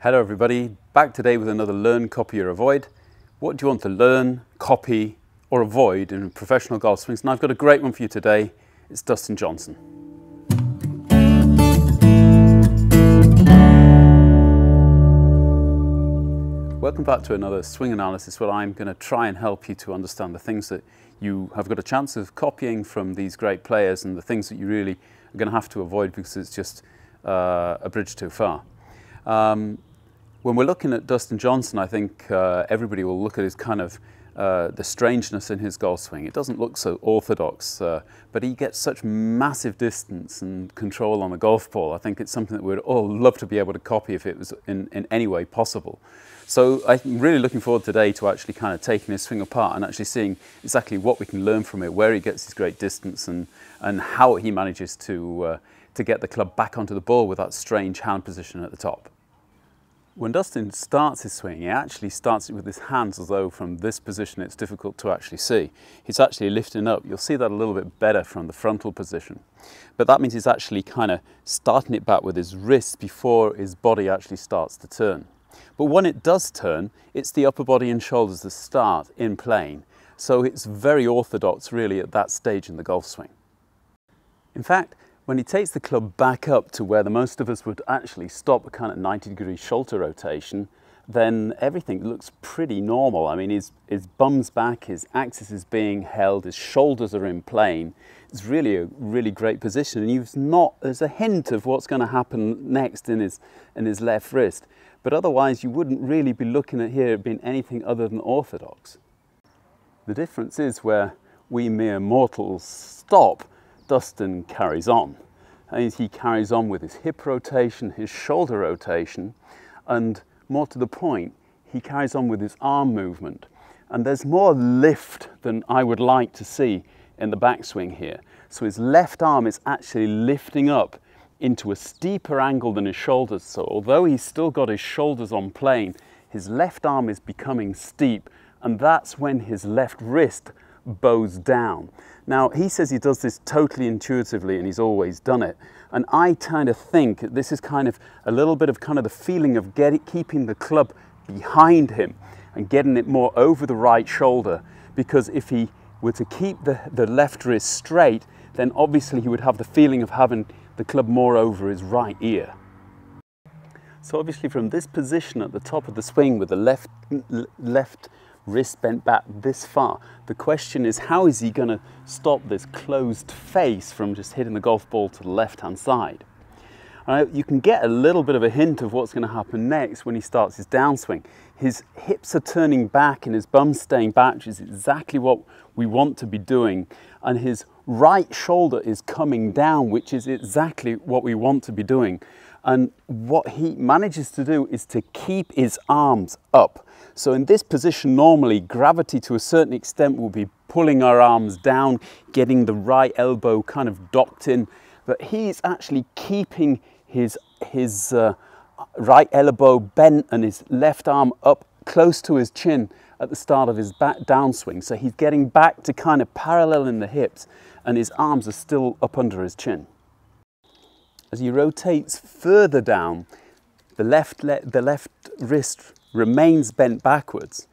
Hello everybody, back today with another Learn, Copy or Avoid. What do you want to learn, copy or avoid in professional golf swings? And I've got a great one for you today. It's Dustin Johnson. Welcome back to another swing analysis where I'm going to try and help you to understand the things that you have got a chance of copying from these great players and the things that you really are going to have to avoid because it's just uh, a bridge too far. Um, when we're looking at Dustin Johnson, I think uh, everybody will look at his kind of uh, the strangeness in his golf swing. It doesn't look so orthodox, uh, but he gets such massive distance and control on the golf ball. I think it's something that we'd all love to be able to copy if it was in, in any way possible. So I'm really looking forward today to actually kind of taking his swing apart and actually seeing exactly what we can learn from it, where he gets his great distance and, and how he manages to, uh, to get the club back onto the ball with that strange hand position at the top. When Dustin starts his swing, he actually starts it with his hands as though from this position it's difficult to actually see. He's actually lifting up. You'll see that a little bit better from the frontal position. But that means he's actually kind of starting it back with his wrists before his body actually starts to turn. But when it does turn, it's the upper body and shoulders that start in plane. So it's very orthodox really at that stage in the golf swing. In fact, when he takes the club back up to where the most of us would actually stop a kind of 90 degree shoulder rotation, then everything looks pretty normal. I mean, his, his bum's back, his axis is being held, his shoulders are in plane. It's really a really great position. And you've not, there's a hint of what's going to happen next in his, in his left wrist. But otherwise, you wouldn't really be looking at here being anything other than orthodox. The difference is where we mere mortals stop Dustin carries on. He carries on with his hip rotation, his shoulder rotation, and more to the point, he carries on with his arm movement. And there's more lift than I would like to see in the backswing here. So his left arm is actually lifting up into a steeper angle than his shoulders. So although he's still got his shoulders on plane, his left arm is becoming steep, and that's when his left wrist bows down. Now, he says he does this totally intuitively and he's always done it. And I kind of think this is kind of a little bit of kind of the feeling of getting, keeping the club behind him and getting it more over the right shoulder. Because if he were to keep the, the left wrist straight, then obviously he would have the feeling of having the club more over his right ear. So obviously from this position at the top of the swing with the left, left wrist bent back this far. The question is, how is he going to stop this closed face from just hitting the golf ball to the left-hand side? you can get a little bit of a hint of what's going to happen next when he starts his downswing. His hips are turning back and his bum staying back, which is exactly what we want to be doing. And his right shoulder is coming down, which is exactly what we want to be doing. And what he manages to do is to keep his arms up. So in this position, normally gravity to a certain extent will be pulling our arms down, getting the right elbow kind of docked in. But he's actually keeping his, his uh, right elbow bent and his left arm up close to his chin at the start of his back downswing. So he's getting back to kind of parallel in the hips and his arms are still up under his chin. As he rotates further down, the left, le the left wrist remains bent backwards,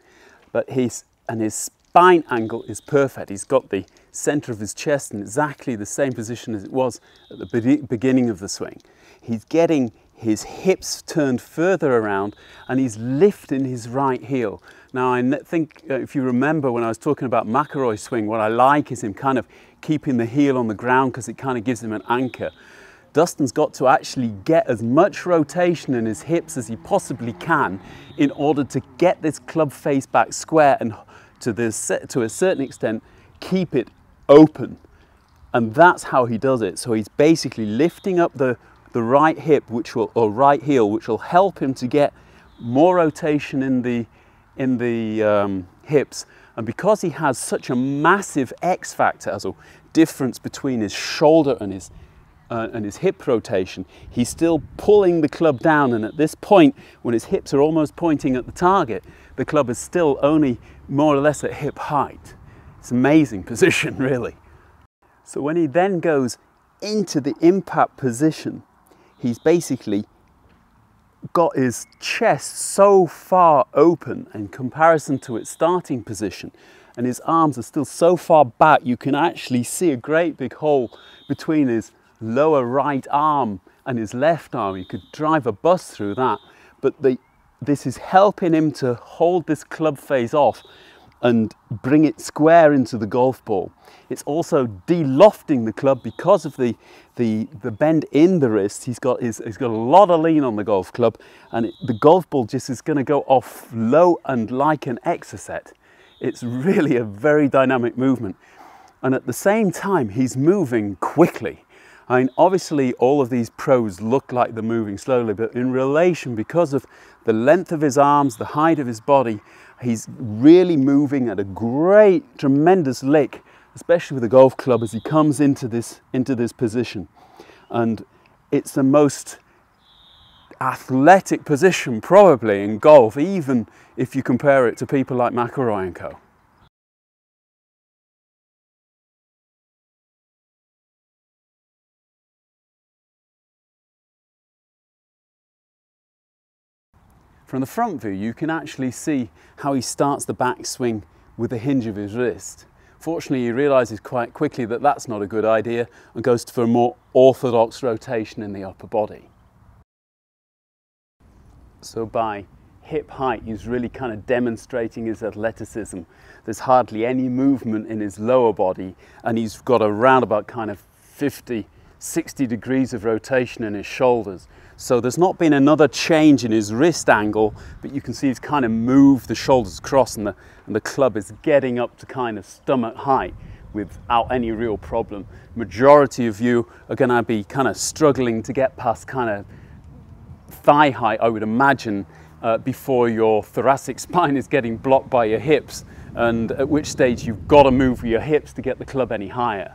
but his, and his spine angle is perfect. He's got the center of his chest in exactly the same position as it was at the be beginning of the swing. He's getting his hips turned further around and he's lifting his right heel. Now I think uh, if you remember when I was talking about McIlroy swing, what I like is him kind of keeping the heel on the ground because it kind of gives him an anchor. Dustin's got to actually get as much rotation in his hips as he possibly can in order to get this club face back square and to, this, to a certain extent keep it open. And that's how he does it. So he's basically lifting up the, the right hip which will, or right heel, which will help him to get more rotation in the, in the um, hips. And because he has such a massive X factor, as a difference between his shoulder and his uh, and his hip rotation, he's still pulling the club down. And at this point, when his hips are almost pointing at the target, the club is still only more or less at hip height. It's an amazing position, really. So when he then goes into the impact position, he's basically got his chest so far open in comparison to its starting position and his arms are still so far back you can actually see a great big hole between his lower right arm and his left arm. You could drive a bus through that, but the, this is helping him to hold this club face off and bring it square into the golf ball. It's also de-lofting the club because of the, the, the bend in the wrist. He's got, he's got a lot of lean on the golf club and it, the golf ball just is going to go off low and like an exocet. It's really a very dynamic movement. And at the same time, he's moving quickly. I mean, obviously all of these pros look like they're moving slowly, but in relation, because of the length of his arms, the height of his body, he's really moving at a great, tremendous lick, especially with the golf club as he comes into this, into this position. And it's the most athletic position probably in golf, even if you compare it to people like McIlroy and co. From the front view, you can actually see how he starts the backswing with the hinge of his wrist. Fortunately, he realizes quite quickly that that's not a good idea and goes for a more orthodox rotation in the upper body. So by hip height, he's really kind of demonstrating his athleticism. There's hardly any movement in his lower body and he's got around about kind of 50, 60 degrees of rotation in his shoulders. So there's not been another change in his wrist angle, but you can see he's kind of moved the shoulders across and the, and the club is getting up to kind of stomach height without any real problem. Majority of you are going to be kind of struggling to get past kind of thigh height, I would imagine, uh, before your thoracic spine is getting blocked by your hips, and at which stage you've got to move your hips to get the club any higher.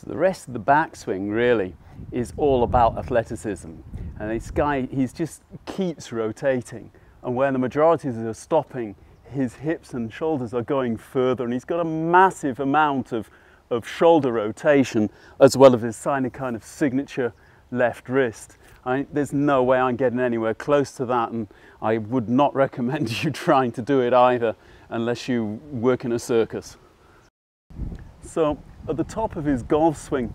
The rest of the backswing really is all about athleticism. And this guy, he just keeps rotating. And where the majorities are stopping, his hips and shoulders are going further. And he's got a massive amount of, of shoulder rotation as well as his sign kind of signature left wrist. I, there's no way I'm getting anywhere close to that. And I would not recommend you trying to do it either unless you work in a circus. So at the top of his golf swing,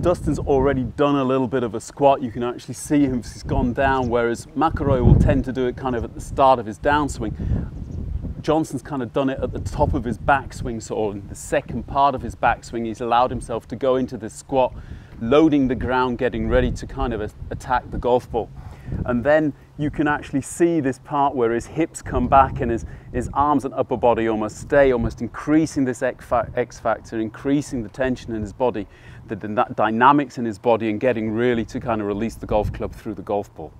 Dustin's already done a little bit of a squat. You can actually see him, he's gone down, whereas McIlroy will tend to do it kind of at the start of his downswing. Johnson's kind of done it at the top of his backswing, so in the second part of his backswing, he's allowed himself to go into this squat, loading the ground, getting ready to kind of attack the golf ball. And then you can actually see this part where his hips come back and his, his arms and upper body almost stay, almost increasing this X factor, increasing the tension in his body the, the dynamics in his body and getting really to kind of release the golf club through the golf ball.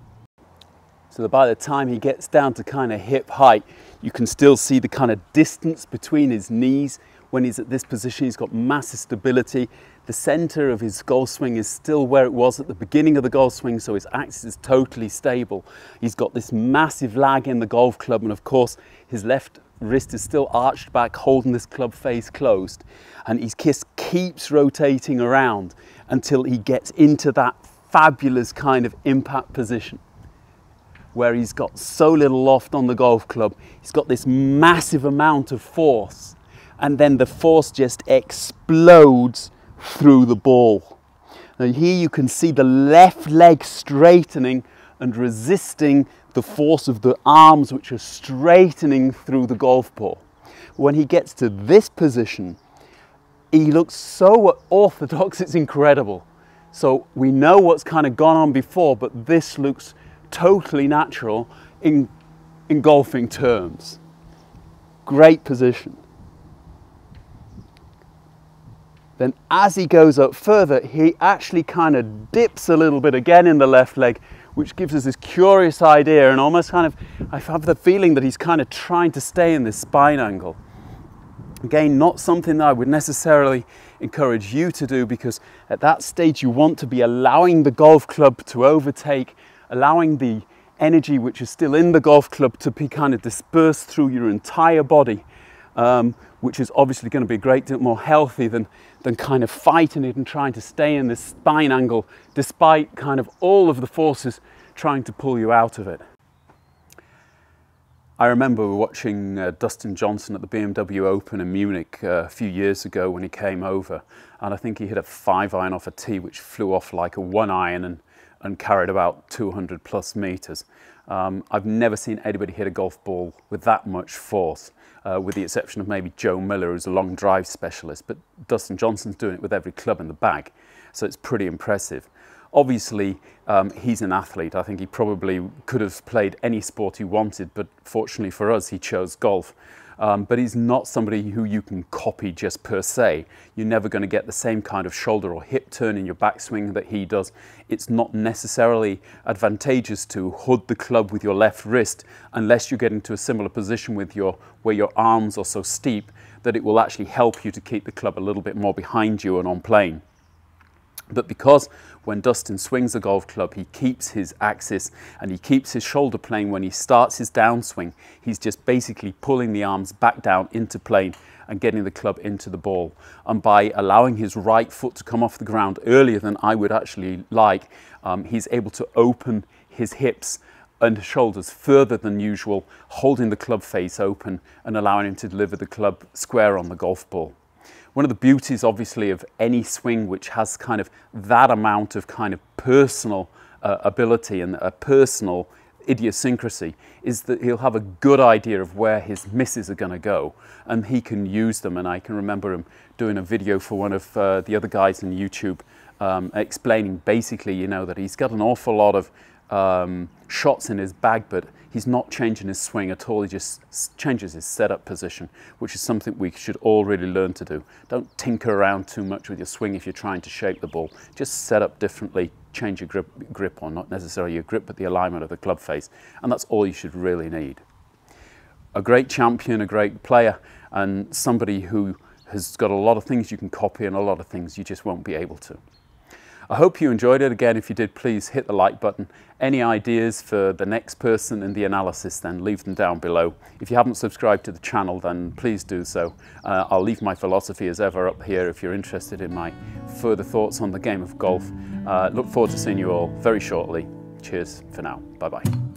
So that by the time he gets down to kind of hip height, you can still see the kind of distance between his knees. When he's at this position, he's got massive stability. The center of his golf swing is still where it was at the beginning of the golf swing, so his axis is totally stable. He's got this massive lag in the golf club, and of course, his left wrist is still arched back, holding this club face closed. And his kiss keeps rotating around until he gets into that fabulous kind of impact position where he's got so little loft on the golf club. He's got this massive amount of force and then the force just explodes through the ball. Now here you can see the left leg straightening and resisting the force of the arms which are straightening through the golf ball. When he gets to this position, he looks so orthodox, it's incredible. So we know what's kind of gone on before, but this looks totally natural in, in golfing terms. Great position. Then as he goes up further, he actually kind of dips a little bit again in the left leg which gives us this curious idea and almost kind of, I have the feeling that he's kind of trying to stay in this spine angle. Again, not something that I would necessarily encourage you to do because at that stage you want to be allowing the golf club to overtake, allowing the energy which is still in the golf club to be kind of dispersed through your entire body, um, which is obviously going to be a great deal more healthy than, than kind of fighting it and trying to stay in this spine angle despite kind of all of the forces trying to pull you out of it. I remember watching uh, Dustin Johnson at the BMW Open in Munich uh, a few years ago when he came over, and I think he hit a five iron off a tee which flew off like a one iron and, and carried about 200 plus meters. Um, I've never seen anybody hit a golf ball with that much force, uh, with the exception of maybe Joe Miller, who's a long drive specialist, but Dustin Johnson's doing it with every club in the bag, so it's pretty impressive. Obviously, um, he's an athlete. I think he probably could have played any sport he wanted, but fortunately for us, he chose golf. Um, but he's not somebody who you can copy just per se. You're never going to get the same kind of shoulder or hip turn in your backswing that he does. It's not necessarily advantageous to hood the club with your left wrist unless you get into a similar position with your where your arms are so steep that it will actually help you to keep the club a little bit more behind you and on plane. But because when Dustin swings a golf club, he keeps his axis and he keeps his shoulder plane when he starts his downswing. He's just basically pulling the arms back down into plane and getting the club into the ball. And by allowing his right foot to come off the ground earlier than I would actually like, um, he's able to open his hips and shoulders further than usual, holding the club face open and allowing him to deliver the club square on the golf ball. One of the beauties, obviously, of any swing which has kind of that amount of kind of personal uh, ability and a personal idiosyncrasy is that he'll have a good idea of where his misses are going to go and he can use them. And I can remember him doing a video for one of uh, the other guys on YouTube um, explaining basically, you know, that he's got an awful lot of um, shots in his bag, but he's not changing his swing at all. He just changes his setup position, which is something we should all really learn to do. Don't tinker around too much with your swing if you're trying to shape the ball. Just set up differently, change your grip, grip or not necessarily your grip, but the alignment of the club face. And that's all you should really need. A great champion, a great player, and somebody who has got a lot of things you can copy and a lot of things you just won't be able to. I hope you enjoyed it. Again, if you did, please hit the like button. Any ideas for the next person in the analysis, then leave them down below. If you haven't subscribed to the channel, then please do so. Uh, I'll leave my philosophy as ever up here if you're interested in my further thoughts on the game of golf. Uh, look forward to seeing you all very shortly. Cheers for now. Bye-bye.